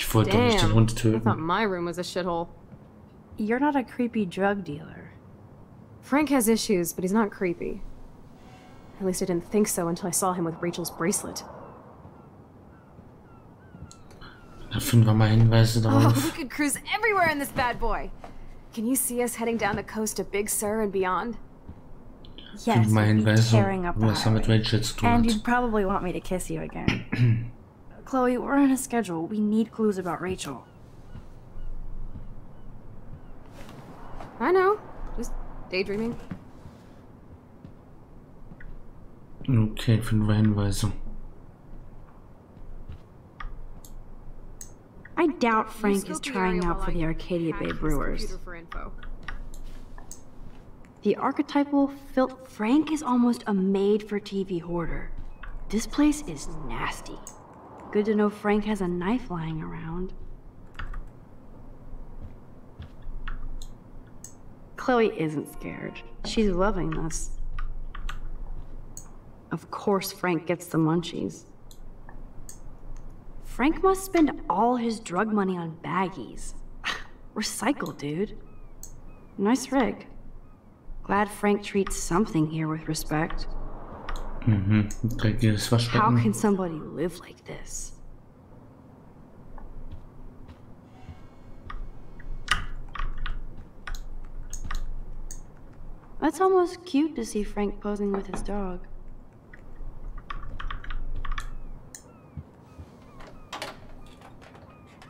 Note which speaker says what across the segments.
Speaker 1: Ich wollte doch nicht den
Speaker 2: Damn.
Speaker 1: Hund
Speaker 2: I thought my room was a shithole.
Speaker 3: You're not a creepy drug dealer.
Speaker 2: Frank has issues, but he's not creepy. At least I didn't think so until I saw him with Rachel's bracelet.
Speaker 1: Da finden wir mal Hinweise
Speaker 2: Oh,
Speaker 1: darauf.
Speaker 2: we could cruise everywhere in this bad boy. Can you see us heading down the coast to Big Sur and beyond?
Speaker 3: Yes,
Speaker 1: Finden wir
Speaker 3: we'd be tearing up the
Speaker 1: was er mit
Speaker 3: highway.
Speaker 1: Rachel zu tun
Speaker 3: And you'd probably want me to kiss you again. Chloe, we're on a schedule. We need clues about Rachel.
Speaker 2: I know. Just daydreaming.
Speaker 1: Okay, finden wir Hinweise.
Speaker 3: I doubt Frank is trying out for the Arcadia Bay Brewers.
Speaker 2: computer for info.
Speaker 3: The archetypal Phil Frank is almost a made-for-TV hoarder. This place is nasty. Good to know Frank has a knife lying around. Chloe isn't scared. She's loving this. Of course Frank gets the munchies. Frank must spend all his drug money on baggies. Recycle, dude. Nice rig. Glad Frank treats something here with respect.
Speaker 1: Mhm. Dreckiges
Speaker 3: How can somebody live like this? That's almost cute to see Frank posing with his dog.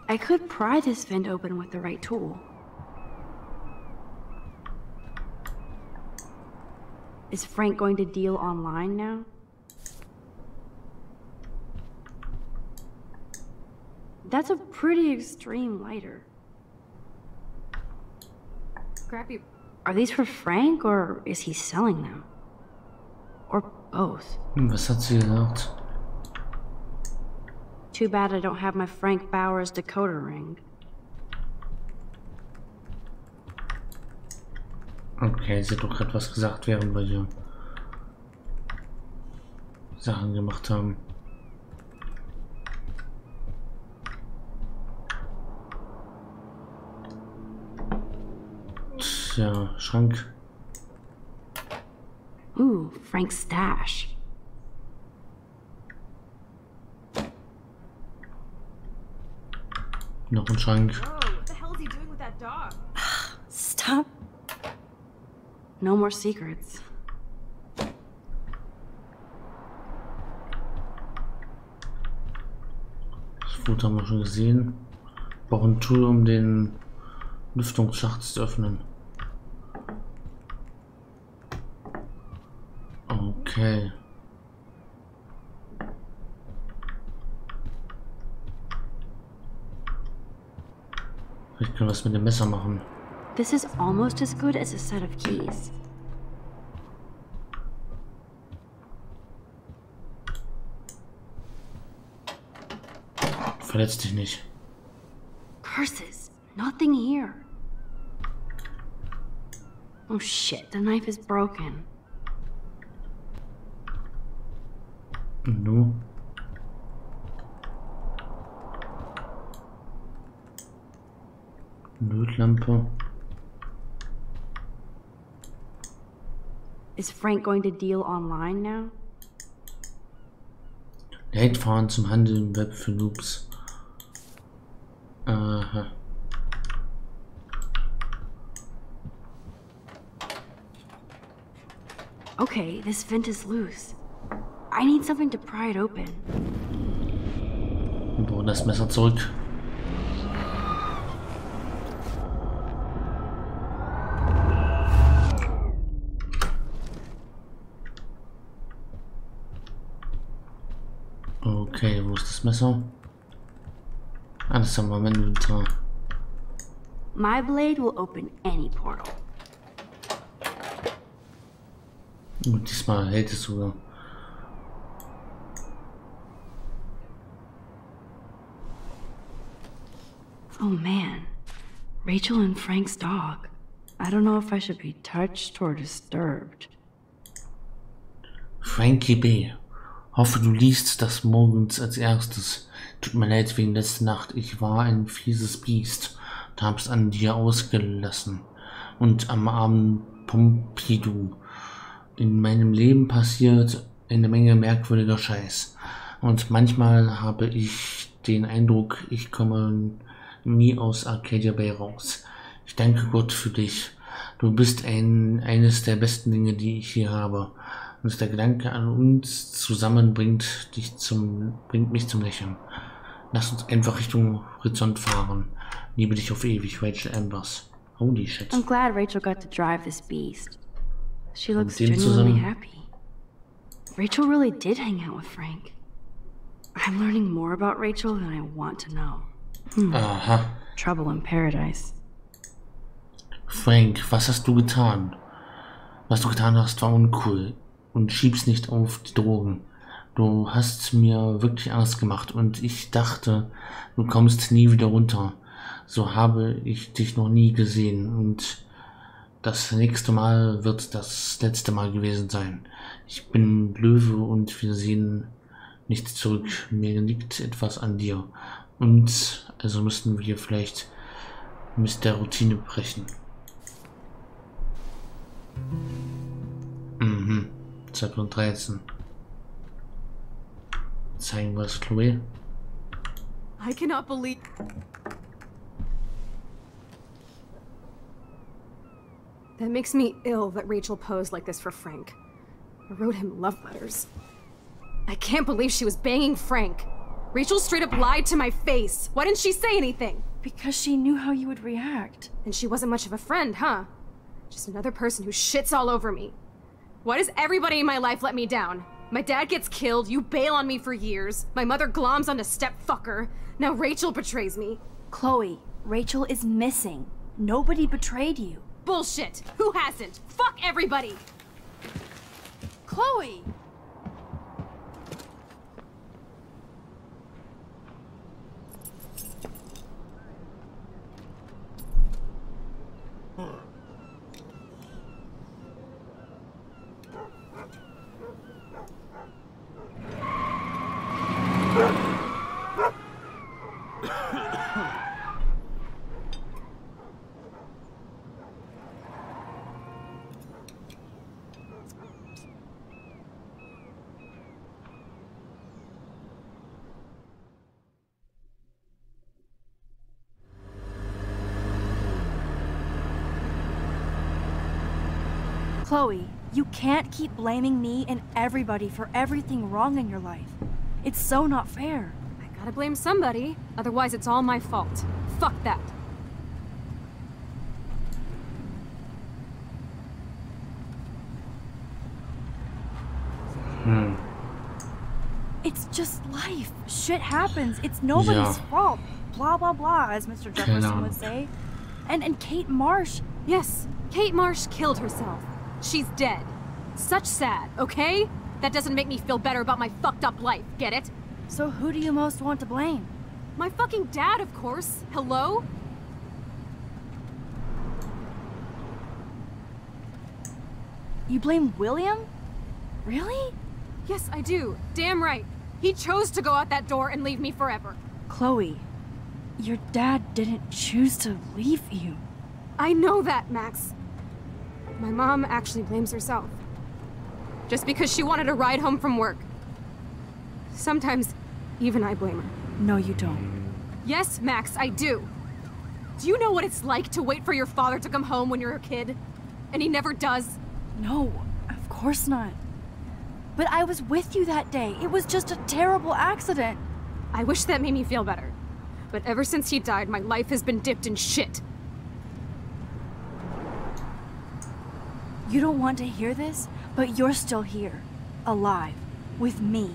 Speaker 3: I could pry this vent open with the right tool. Is Frank going to deal online now? That's a pretty extreme lighter.
Speaker 2: Crappy.
Speaker 3: Are these for Frank or is he selling them? Or both?
Speaker 1: Was hat sie gesagt?
Speaker 3: Too bad I don't have my Frank Bowers decoder ring.
Speaker 1: Okay, sie hat doch etwas gesagt, während wir hier Sachen gemacht haben. Tja, Schrank.
Speaker 3: Ooh, Frank's stash.
Speaker 1: Noch ein Schrank.
Speaker 2: Whoa, what the hell is he doing with that dog?
Speaker 3: Stop. No more secrets.
Speaker 1: Das Foto haben wir schon gesehen. Brauchen ein Tool, um den Lüftungsschacht zu öffnen. Okay. Vielleicht können wir es mit dem Messer machen.
Speaker 3: This is almost as good as a set of keys.
Speaker 1: Verletz dich nicht.
Speaker 3: Curses. Nothing here. Oh shit, the knife is broken.
Speaker 1: No. Notlampe.
Speaker 3: Is Frank going to deal online now?
Speaker 1: Leitfaden zum Handel im Web für Noobs. Aha.
Speaker 3: Okay, this vent is loose. I need something to pry it open.
Speaker 1: Wir das Messer zurück. Okay, wo ist das Messer? Ah, das haben wir im Inventar.
Speaker 3: My blade will open any portal.
Speaker 1: Und diesmal hält es sogar.
Speaker 3: Oh man, Rachel and Frank's dog. I don't know if I should be touched or disturbed.
Speaker 1: Frankie B. Hoffe, du liest das morgens als erstes. Tut mir leid wegen letzter Nacht. Ich war ein fieses Biest und hab's an dir ausgelassen. Und am Abend Pompidou. In meinem Leben passiert eine Menge merkwürdiger Scheiß. Und manchmal habe ich den Eindruck, ich komme nie aus Arcadia Bay raus. Ich danke Gott für dich. Du bist ein, eines der besten Dinge, die ich hier habe. Und der Gedanke an uns zusammen bringt dich zum, bringt mich zum Lächeln. Lass uns einfach Richtung Horizont fahren. Liebe dich auf ewig, Rachel Ambers. Holy shit.
Speaker 4: I'm glad Rachel got to drive this beast. She looks genuinely happy. Rachel really did hang out with Frank. I'm learning more about Rachel than I want to know.
Speaker 1: Aha.
Speaker 4: Trouble in paradise.
Speaker 1: Frank, was hast du getan? Was du getan hast, war uncool. Und schieb's nicht auf die Drogen. Du hast mir wirklich Angst gemacht und ich dachte, du kommst nie wieder runter. So habe ich dich noch nie gesehen und das nächste Mal wird das letzte Mal gewesen sein. Ich bin Löwe und wir sehen nicht zurück. Mir liegt etwas an dir. Und also müssten wir vielleicht mit der Routine brechen. Mhm. 2013. Zeigen wir es Chloe.
Speaker 2: I cannot believe. That makes me ill that Rachel posed like this for Frank. I wrote him love letters. I can't believe she was banging Frank. Rachel straight up lied to my face. Why didn't she say anything?
Speaker 4: Because she knew how you would react.
Speaker 2: And she wasn't much of a friend, huh? Just another person who shits all over me. Why does everybody in my life let me down? My dad gets killed, you bail on me for years, my mother gloms onto stepfucker, now Rachel betrays me.
Speaker 3: Chloe, Rachel is missing. Nobody betrayed you.
Speaker 2: Bullshit! Who hasn't? Fuck everybody!
Speaker 3: Chloe! Chloe, you can't keep blaming me and everybody for everything wrong in your life. It's so not fair.
Speaker 2: I gotta blame somebody, otherwise it's all my fault. Fuck that. Hmm.
Speaker 3: It's just life. Shit happens. It's nobody's
Speaker 1: Yeah.
Speaker 3: fault. Blah blah blah, as Mr. Jefferson would say. And and Kate Marsh,
Speaker 2: Yes, Kate Marsh killed herself. She's dead. Such sad, okay? That doesn't make me feel better about my fucked up life, get it?
Speaker 3: so who do you most want to blame?
Speaker 2: My fucking dad, of course. Hello?
Speaker 3: You blame William? Really?
Speaker 2: Yes, I do. Damn right. He chose to go out that door and leave me forever.
Speaker 3: Chloe, your dad didn't choose to leave you.
Speaker 2: I know that, Max. My mom actually blames herself. Just because she wanted a ride home from work. Sometimes, even I blame her.
Speaker 3: No, you don't.
Speaker 2: Yes, Max, I do. Do you know what it's like to wait for your father to come home when you're a kid? And he never does?
Speaker 3: No, of course not. But I was with you that day. It was just a terrible accident.
Speaker 2: I wish that made me feel better. But ever since he died, my life has been dipped in shit.
Speaker 3: You don't want to hear this, but you're still here, alive, with me.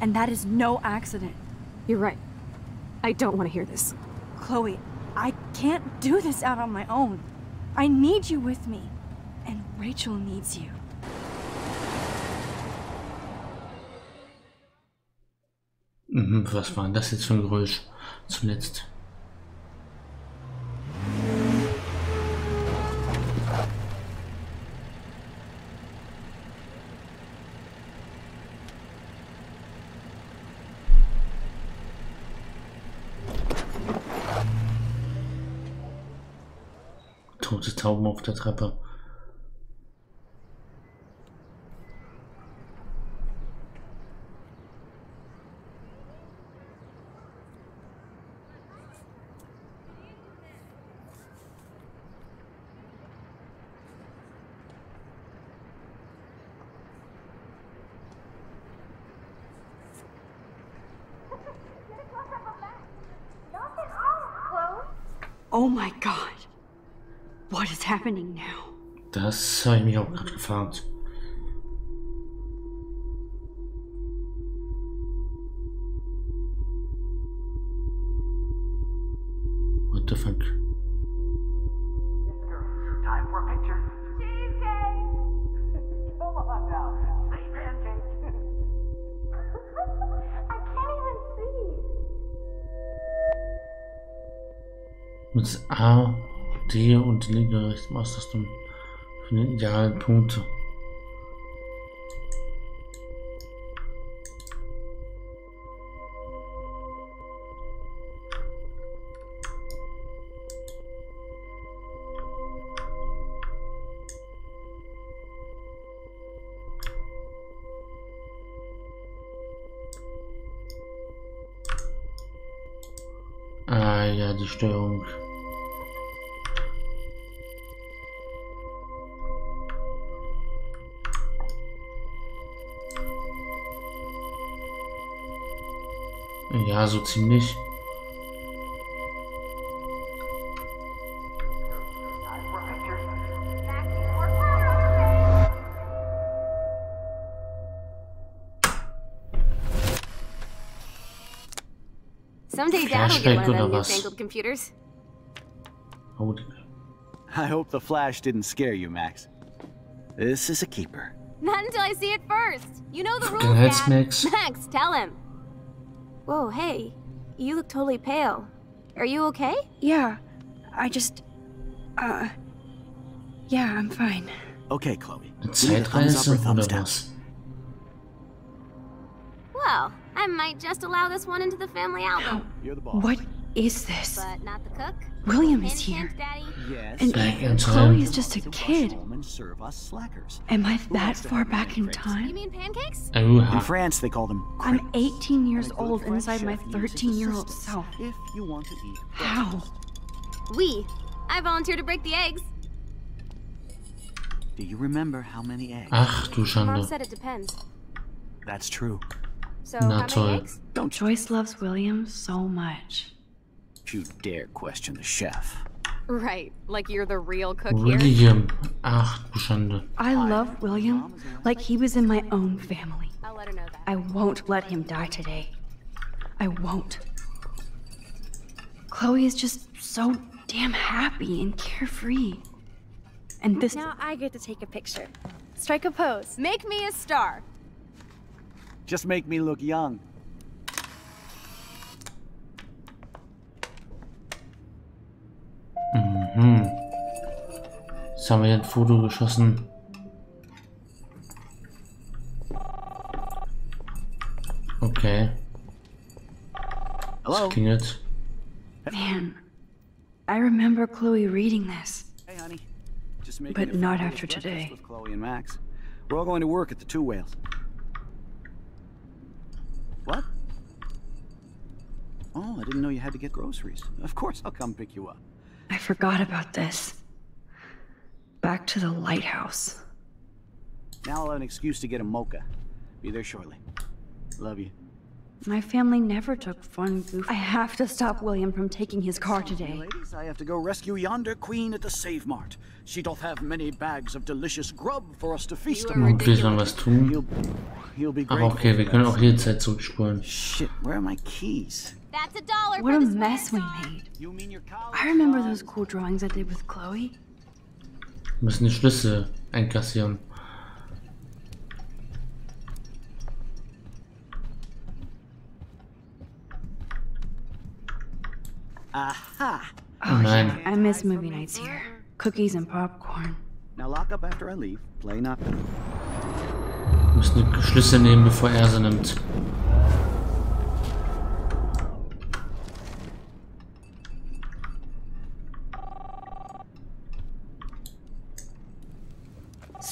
Speaker 3: And that is no accident.
Speaker 2: You're right. I don't want to hear this.
Speaker 3: Chloe, I can't do this out on my own. I need you with me. And Rachel needs you.
Speaker 1: Mhm, was war denn das jetzt für ein Geräusch zuletzt? Verfluchte Tauben auf der Treppe.
Speaker 3: Happening now?
Speaker 1: Das habe ich mich auch gerade gefragt. What the fuck?
Speaker 5: Time for
Speaker 1: die und die linke Rechtmaustaste für den idealen Punkt. Ah ja, die Störung. Ja, so ziemlich.
Speaker 5: Time for a picture.
Speaker 2: Dad will get one
Speaker 1: Flashback
Speaker 2: of them
Speaker 1: oder was?
Speaker 2: computers.
Speaker 1: Oh,
Speaker 6: I hope the flash didn't scare you, Max. This is a keeper.
Speaker 2: Not until I see it first. You know the rules,
Speaker 1: Fucking heads,
Speaker 2: Dad.
Speaker 1: Max.
Speaker 2: Max, tell him. Whoa, hey. You look totally pale. Are you okay?
Speaker 3: Yeah, I just. Uh. Yeah, I'm fine.
Speaker 6: Okay, Chloe.
Speaker 1: Eine
Speaker 6: Give me the thumbs up or thumbs down.
Speaker 2: Well, I might just allow this one into the family album.
Speaker 6: You're the boss.
Speaker 3: What is this?
Speaker 2: But not the cook.
Speaker 3: William is here.
Speaker 2: Daddy.
Speaker 6: Yes.
Speaker 3: And Chloe is just a
Speaker 6: to rush
Speaker 3: kid.
Speaker 6: Home and serve us slackers.
Speaker 3: Am I that far back in
Speaker 6: friends?
Speaker 2: You
Speaker 3: time?
Speaker 2: mean pancakes?
Speaker 6: In France, they call them
Speaker 3: I'm 18 years
Speaker 6: And
Speaker 3: old inside my
Speaker 6: uh,
Speaker 3: 13 year old self.
Speaker 6: If you want to eat.
Speaker 3: How?
Speaker 2: We. I volunteer to break the eggs.
Speaker 6: Do you remember how many eggs?
Speaker 1: Ach du
Speaker 2: Mom
Speaker 1: Schande.
Speaker 2: said it depends.
Speaker 6: That's true.
Speaker 2: So
Speaker 1: Na
Speaker 2: how
Speaker 1: toll.
Speaker 2: many eggs?
Speaker 6: Don't
Speaker 3: Joyce loves William so much.
Speaker 6: you dare question the chef.
Speaker 2: Right, like you're the real cook here.
Speaker 1: William. Ach du Schande.
Speaker 3: I love William like he was in my own family.
Speaker 2: I'll let her know that.
Speaker 3: I won't let him die today. I won't. Chloe is just so damn happy and carefree. And this.
Speaker 7: Now I get to take a picture. Strike a pose.
Speaker 2: Make me a star.
Speaker 6: Just make me look young.
Speaker 1: Jetzt haben wir hier ein Foto geschossen. Okay,
Speaker 6: Hello?
Speaker 1: es klingelt.
Speaker 3: Man, I remember Chloe reading this.
Speaker 6: Hey, honey. Just making
Speaker 3: But not after today.
Speaker 6: With Chloe and Max. We're all going to work at the Two Whales. What? Oh, I didn't know you had to get groceries. Of course, I'll come pick you up.
Speaker 3: I forgot about this. Back to the lighthouse.
Speaker 6: Now I'll have an excuse to get a mocha. Be there shortly. Love you.
Speaker 3: My family never took fun goof. I have to stop William from taking his car today.
Speaker 6: Ladies, I have to go rescue yonder queen at the Save Mart. She doth have many bags of delicious grub for us to feast
Speaker 2: You are
Speaker 6: upon.
Speaker 1: Und will man was tun?
Speaker 6: He'll, he'll be
Speaker 1: Aber
Speaker 6: grateful
Speaker 1: okay, wir
Speaker 6: for
Speaker 1: können
Speaker 6: that.
Speaker 1: auch hier Zeit zurückspulen.
Speaker 6: Shit, where are my keys?
Speaker 2: That's a dollar
Speaker 3: What a mess we made.
Speaker 6: You mean your college
Speaker 3: I remember those cool drawings I did with Chloe.
Speaker 1: Wir müssen die Schlüssel einkassieren.
Speaker 6: Aha!
Speaker 1: Oh nein.
Speaker 3: I miss movie nights here. Cookies and popcorn.
Speaker 6: Now lock up after I leave. Play not.
Speaker 1: Wir müssen die Schlüssel nehmen, bevor er sie nimmt.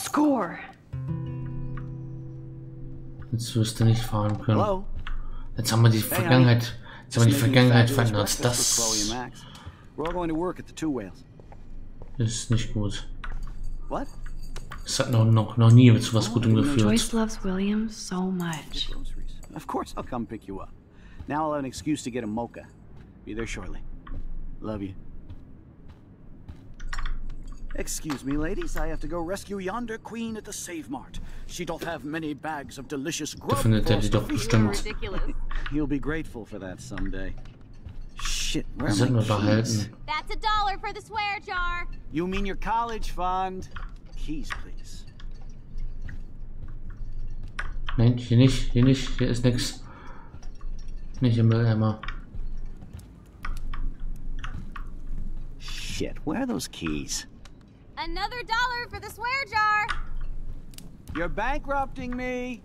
Speaker 3: Score.
Speaker 1: Jetzt wirst du nicht fahren können. Jetzt haben wir die Vergangenheit. Jetzt haben wir die Vergangenheit verändert. Das ist nicht gut. Es hat noch, noch, noch nie zu was Gutem geführt.
Speaker 3: Joyce loves William so much.
Speaker 6: Of course I'll come pick you up. Now I'll have an excuse to get a mocha. Be there shortly. Love you. Excuse me, ladies. I have to go rescue yonder queen at the Save Mart. She doth have many bags of delicious
Speaker 1: Da
Speaker 6: grub for us
Speaker 1: die
Speaker 6: to
Speaker 1: doch
Speaker 6: feast.
Speaker 1: bestimmt.
Speaker 2: Ridiculous.
Speaker 6: You'll be grateful for that someday. Shit, where
Speaker 1: Das
Speaker 6: are
Speaker 1: sind
Speaker 6: my keys?
Speaker 2: That's a dollar for the swear jar.
Speaker 6: You mean your college fund? Keys, please.
Speaker 1: Nein, hier nicht, hier nicht, hier ist nix. Nicht im Mülleimer.
Speaker 6: Shit, where are those keys?
Speaker 2: Another dollar for the swear jar.
Speaker 6: You're bankrupting me.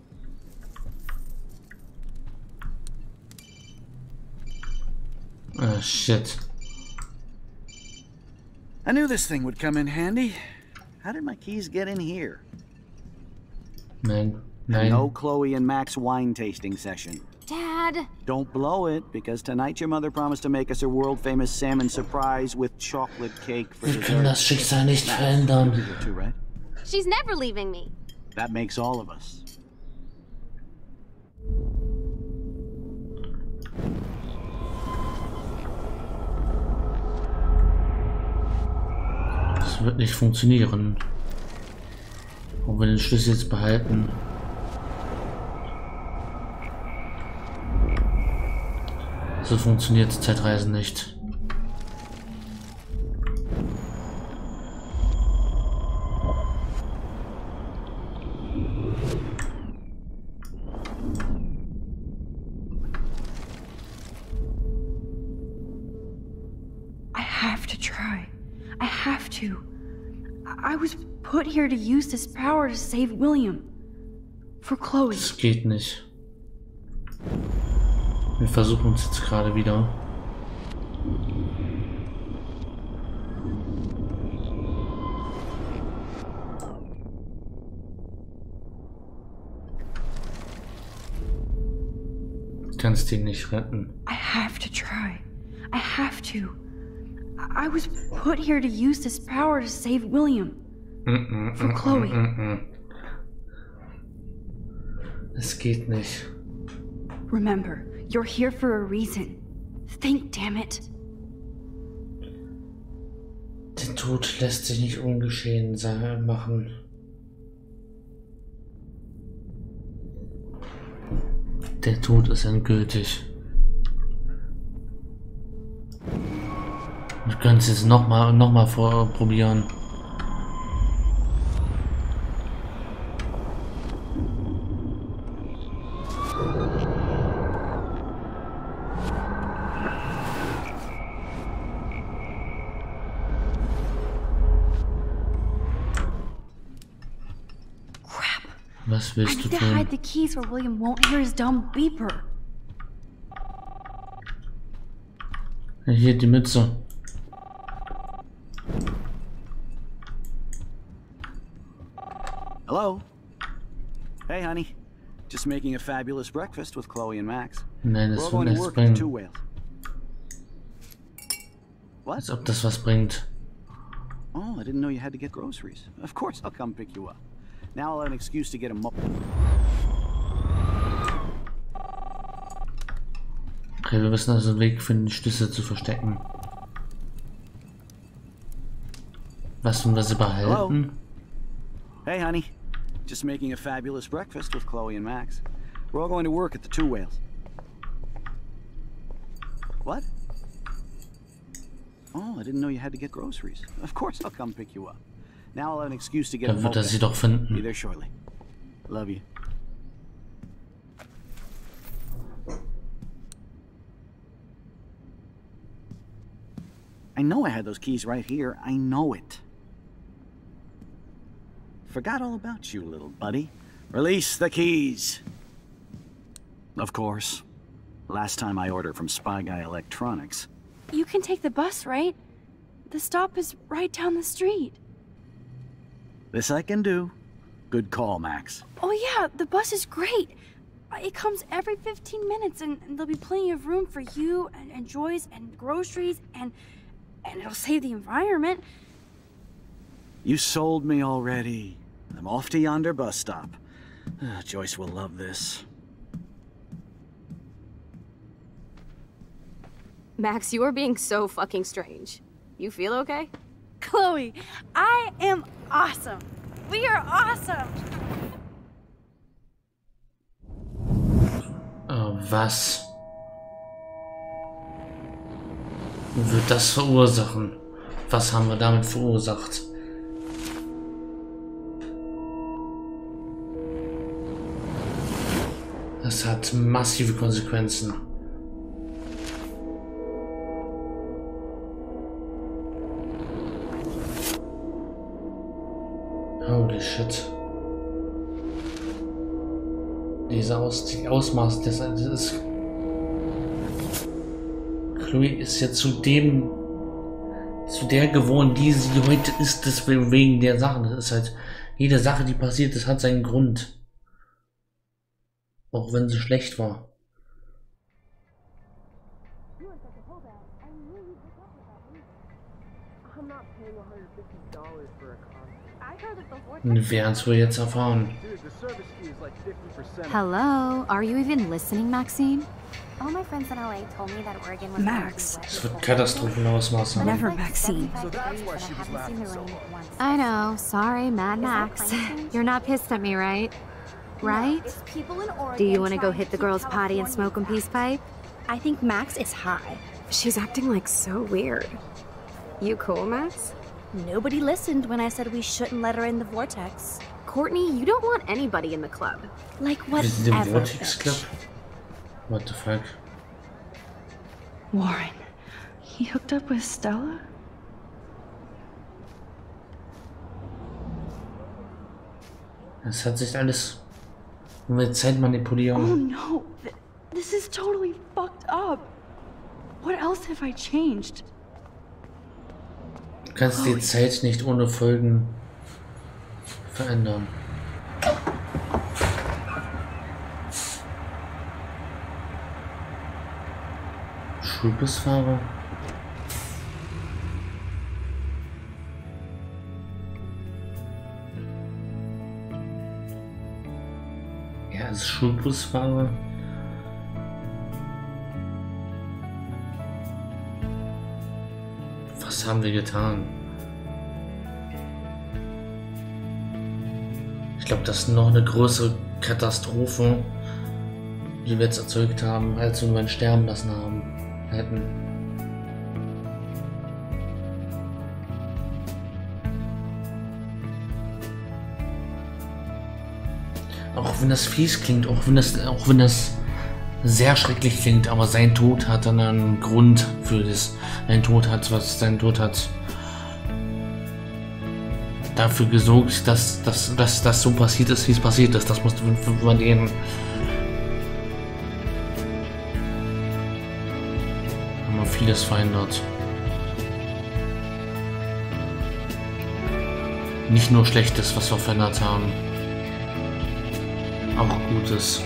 Speaker 1: Oh, shit.
Speaker 6: I knew this thing would come in handy. How did my keys get in here?
Speaker 1: Nein, nein.
Speaker 6: No Chloe and Max wine tasting session.
Speaker 2: Dad.
Speaker 6: Don't blow it, because tonight your mother promised to make us a world famous salmon surprise with chocolate cake for
Speaker 1: Wir können
Speaker 6: dessert.
Speaker 1: das Schicksal nicht verändern.
Speaker 6: You too, right?
Speaker 2: She's never leaving me.
Speaker 6: That makes all of us.
Speaker 1: Das wird nicht funktionieren. Ob wir den Schlüssel jetzt behalten. So funktioniert Zeitreisen nicht.
Speaker 3: I have to try. I have to. I was put here to use this power to save William. For Chloe.
Speaker 1: Das geht nicht. Wir versuchen es jetzt gerade wieder. Du kannst ihn nicht retten.
Speaker 3: I have to try. I have to. I I was put here to use this power to save William. For Chloe.
Speaker 1: Es geht nicht.
Speaker 3: Remember, you're here for a reason. Think, damn it.
Speaker 1: Der Tod lässt sich nicht ungeschehen sein machen. Der Tod ist endgültig. Wir können es jetzt nochmal noch mal probieren. Was
Speaker 3: I need
Speaker 1: du
Speaker 3: to hide the keys where William won't hear his dumb beeper.
Speaker 1: Hier die Mütze.
Speaker 6: Hello? Hey, honey. Just making a fabulous breakfast with Chloe and Max.
Speaker 1: Nein,
Speaker 6: We're
Speaker 1: das
Speaker 6: all
Speaker 1: wird
Speaker 6: going to
Speaker 1: nichts
Speaker 6: work at the Two
Speaker 1: bringen.
Speaker 6: Whales. What?
Speaker 1: Als ob das was bringt.
Speaker 6: Oh, I didn't know you had to get groceries. Of course, I'll come pick you up. Now I'll have an excuse to get a mo-
Speaker 1: Okay, wir müssen also einen Weg finden, Schlüssel zu verstecken. Was tun wir sie behalten?
Speaker 6: Hey, honey. Just making a fabulous breakfast with Chloe and Max. We're all going to work at the Two Whales. What? Oh, I didn't know you had to get groceries. Of course, I'll come pick you up. Now I'll have an excuse to get a
Speaker 1: Da wird er
Speaker 6: mocha.
Speaker 1: sie doch
Speaker 6: Be
Speaker 1: finden.
Speaker 6: there shortly. Love you. I know I had those keys right here. I know it. Forgot all about you, little buddy. Release the keys. Of course. Last time I ordered from Spy Guy Electronics.
Speaker 3: You can take the bus, right? The stop is right down the street.
Speaker 6: This I can do. Good call, Max.
Speaker 7: Oh, yeah, the bus is great. Uh, It comes every 15 minutes, and, and there'll be plenty of room for you and, and Joyce and groceries, and and it'll save the environment.
Speaker 6: You sold me already. I'm off to yonder bus stop. Ah, Joyce will love this.
Speaker 2: Max, you are being so fucking strange. You feel okay?
Speaker 7: Chloe, I am awesome. We are awesome.
Speaker 1: Äh, was wird das verursachen? Was haben wir damit verursacht? Das hat massive Konsequenzen. Holy shit. Diese Aus die Ausmaß des ist. Chloe ist ja zu dem zu der geworden, die sie heute ist, das wegen der Sachen. Das ist halt jede Sache, die passiert ist, hat seinen Grund. Auch wenn sie schlecht war. Wir werden es jetzt erfahren.
Speaker 8: Hello, are you even listening, Maxine? All my friends in LA told me that Oregon was
Speaker 7: Max.
Speaker 1: Es wird Katastrophenausmaß haben.
Speaker 7: Never Maxine.
Speaker 8: I know. Sorry, Mad Max. You're not pissed at me, right? Right? Do you want to go hit the girls' potty and smoke a peace pipe?
Speaker 3: I think Max is high.
Speaker 2: She's acting like so weird. You cool, Max?
Speaker 3: Nobody listened when I said we shouldn't let her in the vortex.
Speaker 2: Courtney, you don't want anybody in the club.
Speaker 3: Like
Speaker 1: Wir sind im
Speaker 3: whatever.
Speaker 1: Vortex Club. What the fuck?
Speaker 7: Warren, he hooked up with Stella?
Speaker 1: Es hat sich alles mit
Speaker 7: Oh no, this is totally fucked up. What else have I changed?
Speaker 1: Du kannst die Zeit nicht ohne Folgen verändern. Schulbusfahrer? Er ist Schulbusfahrer. Haben wir getan? Ich glaube, das ist noch eine größere Katastrophe, die wir jetzt erzeugt haben, als wir ihn sterben lassen haben. Hätten. Auch wenn das fies klingt, auch wenn das, auch wenn das sehr schrecklich klingt, aber sein Tod hat dann einen Grund für das. Sein Tod hat was, sein Tod hat dafür gesorgt, dass das dass, dass so passiert ist, wie es passiert ist. Das musste man denen. Haben wir vieles verändert. Nicht nur Schlechtes, was wir verändert haben. Auch Gutes.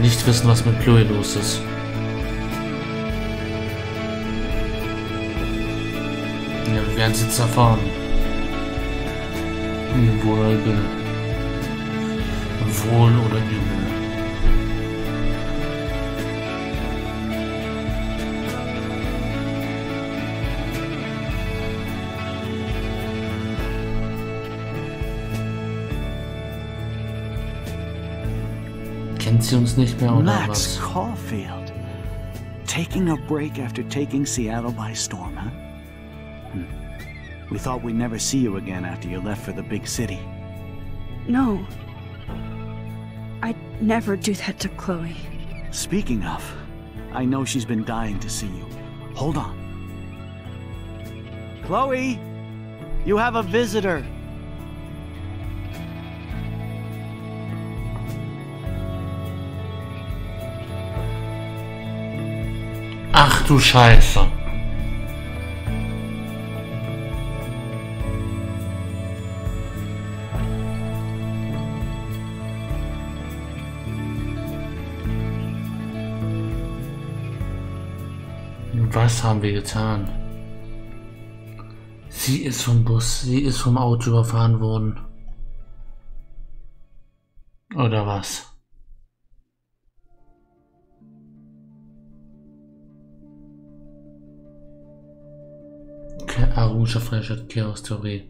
Speaker 1: Nicht wissen, was mit Chloe los ist. Ja, wir werden es jetzt erfahren. Wohl, wohl oder übel. Sie uns nicht mehr oder
Speaker 6: Max
Speaker 1: was?
Speaker 6: Caulfield. Taking a break after taking Seattle by storm, huh? Hmm. We thought we'd never see you again after you left for the big city.
Speaker 7: No. I'd never do that to Chloe.
Speaker 6: Speaking of, I know she's been dying to see you. Hold on. Chloe! You have a visitor!
Speaker 1: Ach du Scheiße. Was haben wir getan? Sie ist vom Bus, sie ist vom Auto überfahren worden. Oder was? Arusha Freistadt Chaos Theorie.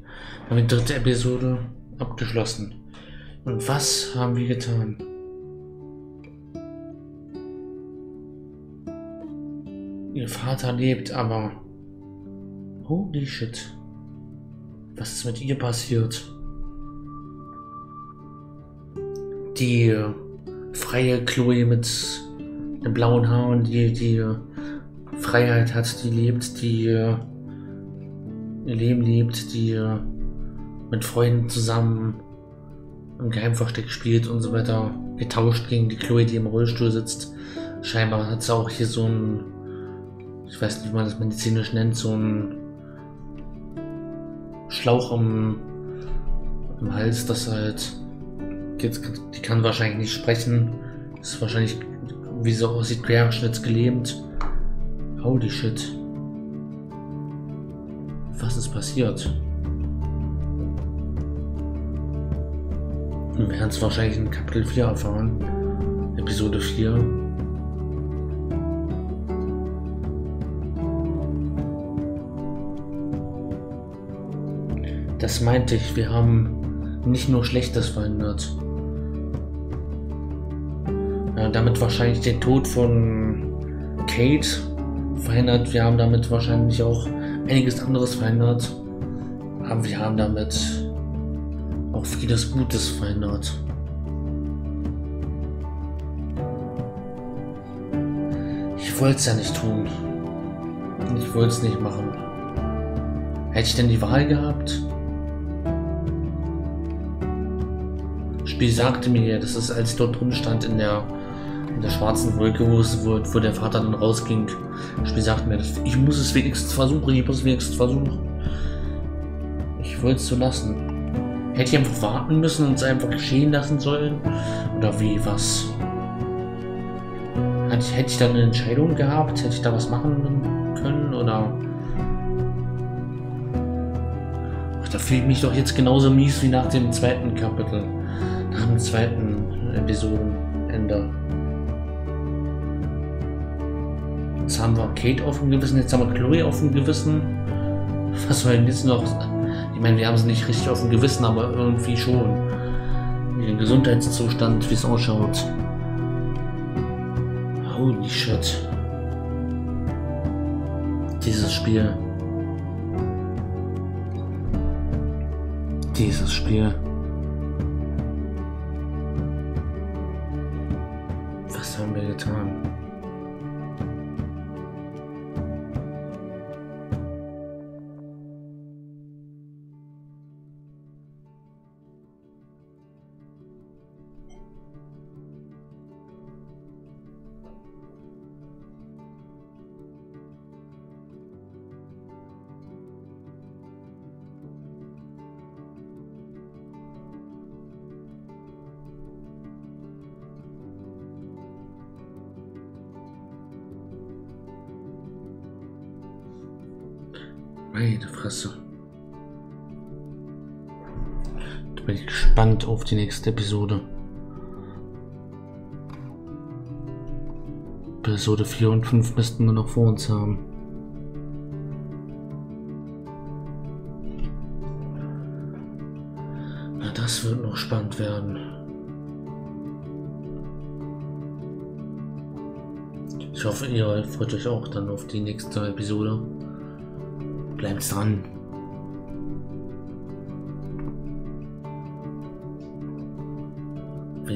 Speaker 1: Wir haben die dritte Episode abgeschlossen. Und was haben wir getan? Ihr Vater lebt, aber... Holy shit. Was ist mit ihr passiert? Die äh, freie Chloe mit den blauen Haaren, die die äh, Freiheit hat, die lebt, die äh, ihr Leben lebt, die mit Freunden zusammen im Geheimversteck spielt und so weiter, getauscht gegen die Chloe, die im Rollstuhl sitzt. Scheinbar hat sie auch hier so ein, ich weiß nicht, wie man das medizinisch nennt, so ein Schlauch im, im Hals, das halt, jetzt, die kann wahrscheinlich nicht sprechen, ist wahrscheinlich, wie sie aussieht, querschnitts gelähmt. Holy shit. Passiert? Wir werden es wahrscheinlich in Kapitel 4 erfahren. Episode 4. Das meinte ich, wir haben nicht nur Schlechtes verhindert. Ja, damit wahrscheinlich den Tod von Kate verhindert. Wir haben damit wahrscheinlich auch einiges anderes verändert. Aber wir haben damit auch vieles Gutes verändert. Ich wollte es ja nicht tun. Ich wollte es nicht machen. Hätte ich denn die Wahl gehabt? Das Spiel sagte mir, dass es, als ich dort drin stand in der in der schwarzen Wolke, wo, es, wo, wo der Vater dann rausging. Spiel sagt mir, ich muss es wenigstens versuchen, ich muss es wenigstens versuchen. Ich wollte es so lassen. Hätte ich einfach warten müssen und es einfach geschehen lassen sollen? Oder wie, was? Hätte ich, hätte ich da eine Entscheidung gehabt? Hätte ich da was machen können? Oder... Ach, da fühle ich mich doch jetzt genauso mies wie nach dem zweiten Kapitel. Nach dem zweiten Episodenende. Jetzt haben wir Kate auf dem Gewissen, jetzt haben wir Chloe auf dem Gewissen. Was soll denn jetzt noch? Ich meine, wir haben sie nicht richtig auf dem Gewissen, aber irgendwie schon. Ihren Gesundheitszustand, wie es ausschaut. Holy shit. Dieses Spiel. Dieses Spiel. Die nächste Episode. Episode 4 und 5 müssten wir noch vor uns haben. Na, das wird noch spannend werden. Ich hoffe, ihr freut euch auch dann auf die nächste Episode. Bleibt dran.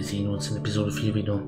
Speaker 1: Wir sehen uns in Episode 4 wieder.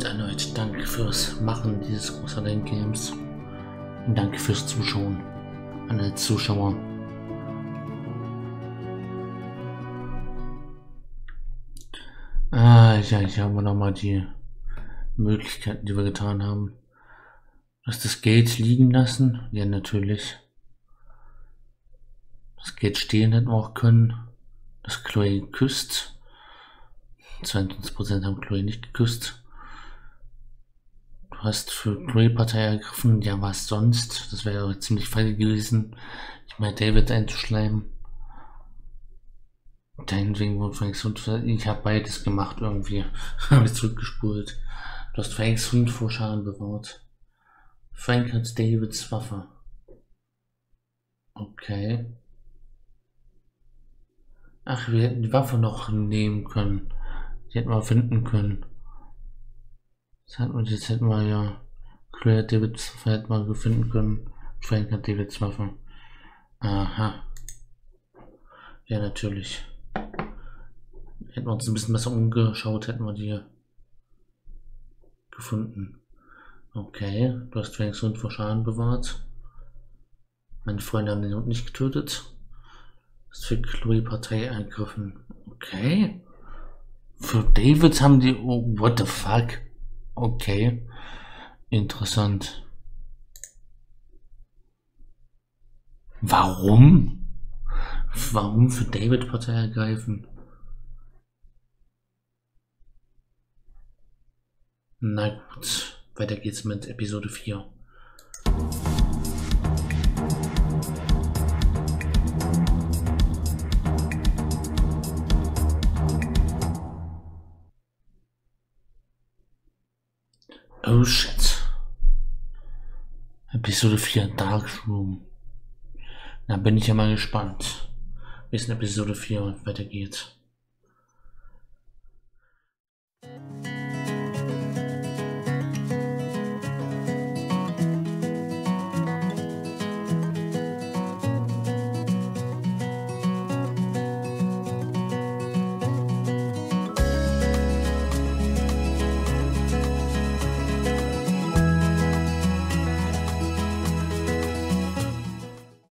Speaker 1: Und erneut danke fürs Machen dieses großartigen Games. Und danke fürs Zuschauen. An alle Zuschauer. Ah, ja, hier haben wir nochmal die Möglichkeiten, die wir getan haben. Dass das Geld liegen lassen? Ja, natürlich. Das Geld stehen hätten wir auch können. Das Chloe küsst. 22% haben Chloe nicht geküsst. Du hast für Chloe-Partei ergriffen. Ja, was sonst? Das wäre ja ziemlich feil gewesen. Ich meine, David einzuschleimen. Deinetwegen wurde Franks Hund. Ich habe beides gemacht irgendwie. habe ich zurückgespult. Du hast Franks Hund vor Schaden bewahrt. Frank hat Davids Waffe. Okay. Ach, wir hätten die Waffe noch nehmen können. Die hätten wir finden können. Wir, jetzt hätten wir ja Claire Davids hätten wir finden können. Frank hat Davids Waffe. Aha. Ja, natürlich. Hätten wir uns ein bisschen besser umgeschaut, hätten wir die gefunden. Okay, du hast Franks Hund vor Schaden bewahrt. Meine Freunde haben den Hund nicht getötet. Hast für Chloe Partei eingriffen. Okay. Für Davids haben die. Oh, what the fuck? Okay. Interessant. Warum? Warum für David Partei ergreifen? Na gut, weiter geht's mit Episode 4. Oh shit. Episode 4 Dark Room. Da bin ich ja mal gespannt, wie es in Episode 4 weitergeht.